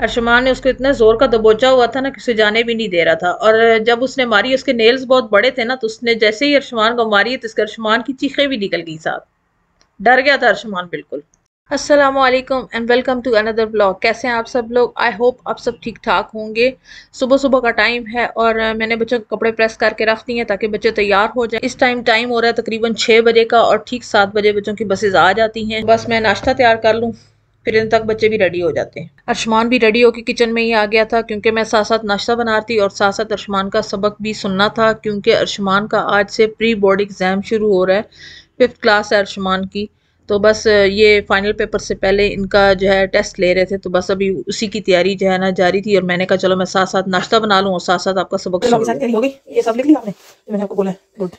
अर्शमान ने उसको इतना ज़ोर का दबोचा हुआ था ना कि उसे जाने भी नहीं दे रहा था। और जब उसने मारी, उसके नेल्स बहुत बड़े थे ना तो उसने जैसे ही अर्शमान को मारी तो इसके अर्शमान की चीखें भी निकल गई साथ डर गया था अर्शमान बिल्कुल। Aslam and welcome to another blog कैसे हैं आप सब लोग? आई होप आप सब ठीक ठाक होंगे। सुबह सुबह का टाइम है और मैंने बच्चों के कपड़े प्रेस करके रख दिए हैं ताकि बच्चे तैयार हो जाए। इस टाइम टाइम हो रहा है तकरीबन छः बजे का और ठीक सात बजे बच्चों की बसेज आ जाती हैं। बस मैं नाश्ता तैयार कर लूँ। फिर इन तक बच्चे भी रेडी हो जाते हैं। अर्शमान भी रेडी होकर किचन में ही आ गया था क्योंकि मैं साथ साथ नाश्ता बना रही और साथ साथ अर्शमान का सबक भी सुनना था क्योंकि अर्शमान का आज से प्री बोर्ड एग्ज़ाम शुरू हो रहा है फिफ्थ क्लास है अर्शमान की। तो बस ये फाइनल पेपर से पहले इनका जो है टेस्ट ले रहे थे तो बस अभी उसी की तैयारी जो है ना जारी थी और मैंने कहा चलो मैं साथ साथ नाश्ता बना लूँ और साथ साथ आपका सबक हो गई ये सब लिख लिया आपने? मैंने आपको बोला गुड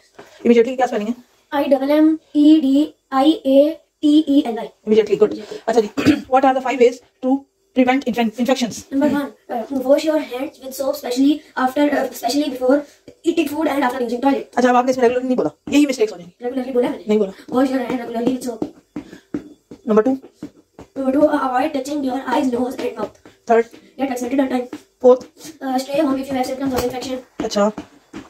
इमीडिएटली क्या स्पेलिंग है? I double M E D I A T E N I. Immediately, good. Achha what are the five ways to prevent inf infections? Number one, uh, wash your hands with soap, especially after, uh, especially before eating food and after using toilet. अच्छा अब आपने इसमें regularly नहीं बोला यही mistakes हो जाएँगी regularly बोला मैंने नहीं बोला wash your hands regularly with soap. Number two. Number two, uh, avoid touching your eyes, nose and mouth. Third. Get vaccinated on time. Fourth. Uh, stay home if you have symptoms of infection. अच्छा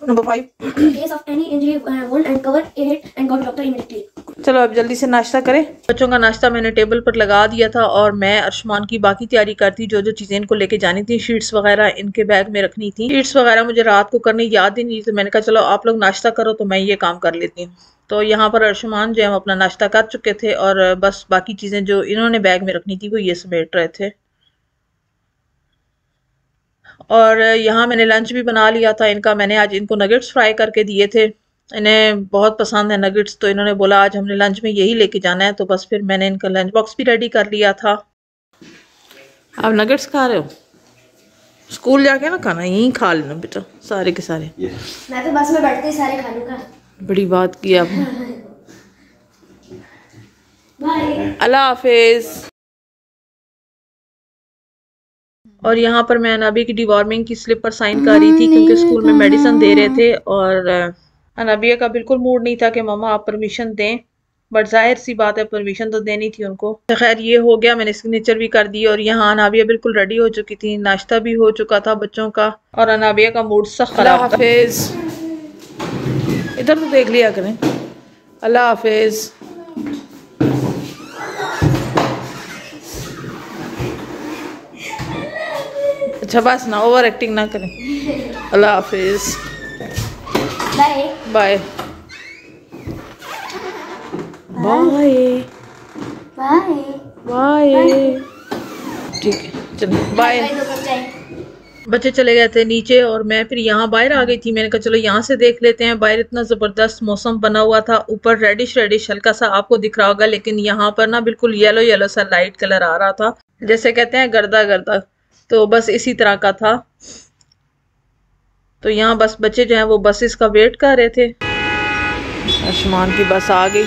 number five In case of any injury, uh, wound and cover it and go to doctor immediately. चलो अब जल्दी से नाश्ता करें। बच्चों का नाश्ता मैंने टेबल पर लगा दिया था और मैं अरशमान की बाकी तैयारी करती जो जो चीज़ें इनको लेके जानी थी शीट्स वगैरह इनके बैग में रखनी थी। शीट्स वगैरह मुझे रात को करनी याद ही नहीं तो मैंने कहा, चलो आप लोग नाश्ता करो तो मैं ये काम कर लेती हूँ। तो यहाँ पर अरशमान जो है अपना नाश्ता कर चुके थे और बस बाकी चीज़ें जो इन्होंने बैग में रखनी थी, वो ये समेट रहे थे। और यहाँ मैंने लंच भी बना लिया था, इनका मैंने आज इनको नगेट्स फ्राई करके दिए थे। इन्हें बहुत पसंद है नगेट्स तो इन्होंने बोला आज हमने लंच में यही लेके जाना है। तो बस फिर मैंने इनका लंच बॉक्स भी रेडी कर लिया था। आप नगेट्स खा रहे हो? स्कूल जाके ना खाना यहीं खा लेना बेटा सारे के सारे। मैं तो बस में बैठते सारे खा लूँगा बड़ी बात की आपने। अल्लाह हाफिज़। और यहाँ पर मैं अनाबी की डिवॉर्मिंग की स्लिप पर साइन कर रही थी क्योंकि स्कूल में मेडिसिन दे रहे थे और अनाबिया का बिल्कुल मूड नहीं था कि मामा आप परमिशन दें बट ज़ाहिर सी बात है परमिशन तो देनी थी उनको। तो खैर ये हो गया मैंने सिग्नेचर भी कर दी और यहाँ अनाबिया बिल्कुल रेडी हो चुकी थी नाश्ता भी हो चुका था बच्चों का और अनाबिया का मूड सख्त खराब हाफिज। इधर तो देख लिया करें। अल्लाह हाफिज़। अच्छा बस ना ओवर एक्टिंग ना करें। अल्लाह हाफिज़। बाय बाय बाय बाय ठीक है चलो बाय बच्चे चले गए थे नीचे और मैं फिर यहाँ बाहर आ गई थी। मैंने कहा चलो यहाँ से देख लेते हैं। बाहर इतना ज़बरदस्त मौसम बना हुआ था। ऊपर रेडिश रेडिश हल्का सा आपको दिख रहा होगा लेकिन यहाँ पर ना बिल्कुल येलो येलो सा लाइट कलर आ रहा था। जैसे कहते हैं गर्दा गर्दा। तो बस इसी तरह का था। तो यहाँ बस, बच्चे जो हैं वो बसेस का वेट कर रहे थे। आसमान की बस आ गई।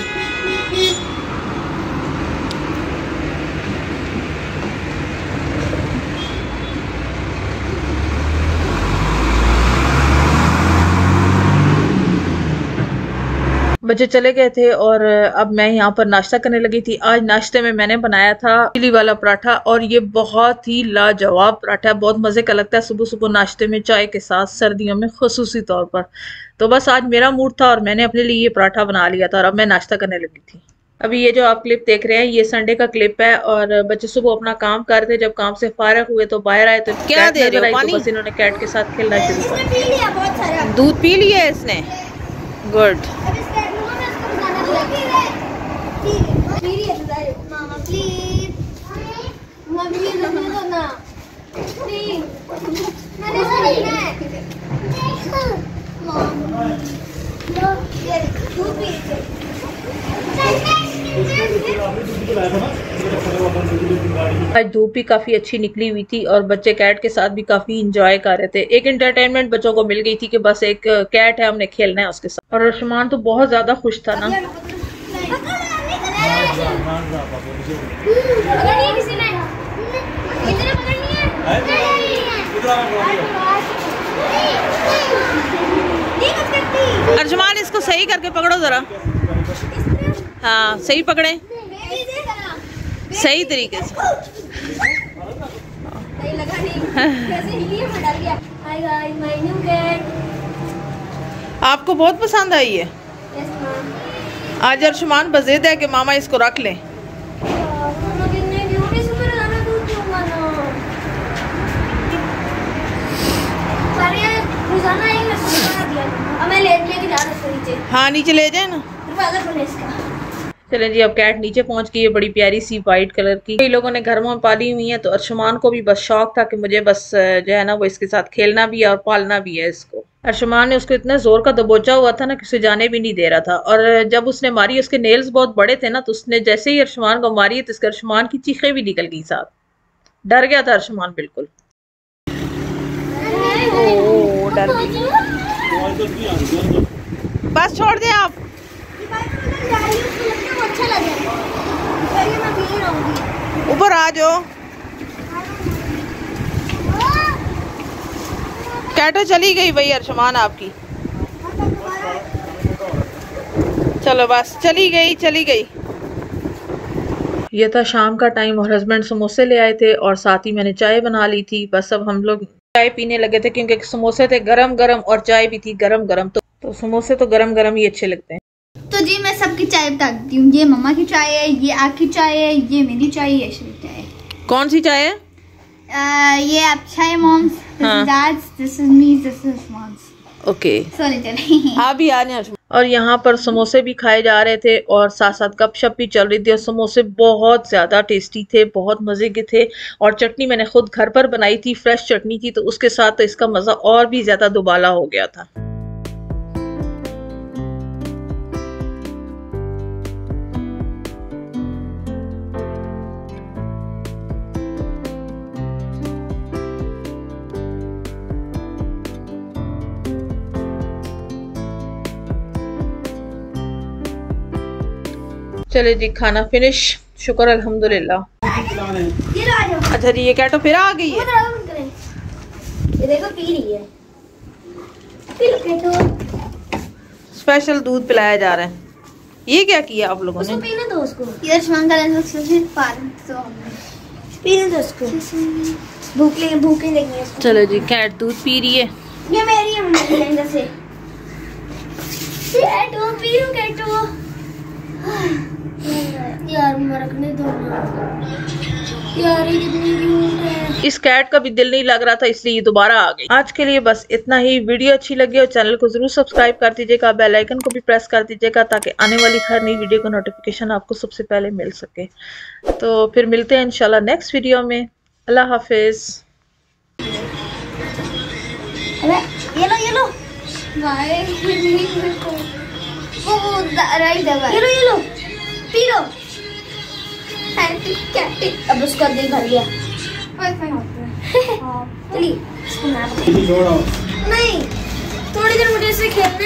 बच्चे चले गए थे और अब मैं यहाँ पर नाश्ता करने लगी थी। आज नाश्ते में मैंने बनाया था चिली वाला पराठा और ये बहुत ही लाजवाब पराठा है। बहुत मज़े का लगता है सुबह सुबह नाश्ते में चाय के साथ सर्दियों में खसूसी तौर पर। तो बस आज मेरा मूड था और मैंने अपने लिए ये पराठा बना लिया था और अब मैं नाश्ता करने लगी थी। अभी ये जो आप क्लिप देख रहे हैं ये संडे का क्लिप है और बच्चे सुबह अपना काम कर रहे थे। जब काम से फारग हुए तो बाहर आए तो क्या दे रहे हो तो बस इन्होंने कैट के साथ खेलना शुरू किया। दूध पी लिया इसने? Good Mama, please. Mama, please. Mama, please. Mama, please. Mom. No, you're too big. आज धूप भी काफ़ी अच्छी निकली हुई थी और बच्चे कैट के साथ भी काफ़ी इंजॉय कर रहे थे। एक एंटरटेनमेंट बच्चों को मिल गई थी कि बस एक कैट है हमने खेलना है उसके साथ। और रशमान तो बहुत ज़्यादा खुश था ना। अर्जमान इसको सही करके पकड़ो ज़रा। हाँ सही पकड़े। सही तरीके से। आपको बहुत पसंद आई है आज अर्शमान बजेद है कि मामा इसको रख लें। हाँ नीचे ले जाए ना। चलें जी अब कैट नीचे पहुँच गई है बड़ी प्यारी सी वाइट कलर की। कई लोगों ने घर में पाली हुई है तो अर्शमान को भी बस शौक था कि मुझे बस जो है ना वो इसके साथ खेलना भी है और पालना भी है इसको। अर्शमान ने उसको इतने ज़ोर का दबोचा हुआ था ना कि उसे जाने भी नहीं दे रहा था। और जब उसने मारी उसके नेल्स बहुत बड़े थे ना तो उसने जैसे ही अर्शमान को मारी तो इसके अर्शमान की चीखें भी निकल गई साथ। डर गया था अर्शमान बिल्कुल। बस छोड़ दे आप। ऊपर आ जाओ। कैटो चली गई भाई अर्शमान आपकी। चलो बस चली गई चली गई। ये था शाम का टाइम और हस्बैंड समोसे ले आए थे और साथ ही मैंने चाय बना ली थी। बस अब हम लोग चाय पीने लगे थे क्योंकि समोसे थे गरम गरम और चाय भी थी गरम गरम तो, तो समोसे तो गरम गरम ही अच्छे लगते हैं। जी मैं सबकी चाय बताती हूँ। ये मम्मा की चाय है ये आपकी चाय है ये मेरी चाय है चाय कौन सी चाय है? uh, ये आप चाय moms this is me this is moms okay sorry चलिए आप भी आ जाए और यहाँ पर समोसे भी खाए जा रहे थे और साथ साथ गपशप भी चल रही थी और समोसे बहुत ज़्यादा टेस्टी थे बहुत मज़े के थे। और चटनी मैंने खुद घर पर बनाई थी फ्रेश चटनी थी तो उसके साथ तो इसका मज़ा और भी ज़्यादा दुबाला हो गया था। चले जी खाना फिनिश शुक्र अल्हम्दुलिल्लाह। अच्छा जी ये तो फिर आ गई है? ये देखो पी रही है। स्पेशल दूध पिलाया जा रहा है। ये क्या किया आप लोगों ने? पीने दो उसको। इधर शुमान का लेंस से पान पीने दो उसको। भूख लगे भूख नहीं लगी चलो जी कैट दूध पी रही है। ये मेरी है मम्मी से कैटो पी लो कैटो। यार मरकने दो यार ये कितनी इस कैट का भी दिल नहीं लग रहा था इसलिए दोबारा आ गई। आज के लिए बस इतना ही। वीडियो अच्छी लगी और चैनल को ज़रूर सब्सक्राइब कर दीजिएगा बेल आइकन को भी प्रेस कर दीजिएगा ताकि आने वाली हर नई वीडियो का नोटिफिकेशन आपको सबसे पहले मिल सके। तो फिर मिलते हैं इंशाल्लाह नेक्स्ट वीडियो में। अल्लाह हाफिज। ये लो ये लो। भाई। ये लो ये लो। पी लो अब उसका दिल भर गया। चलिए नहीं थोड़ी देर मुझे इसे खेलना है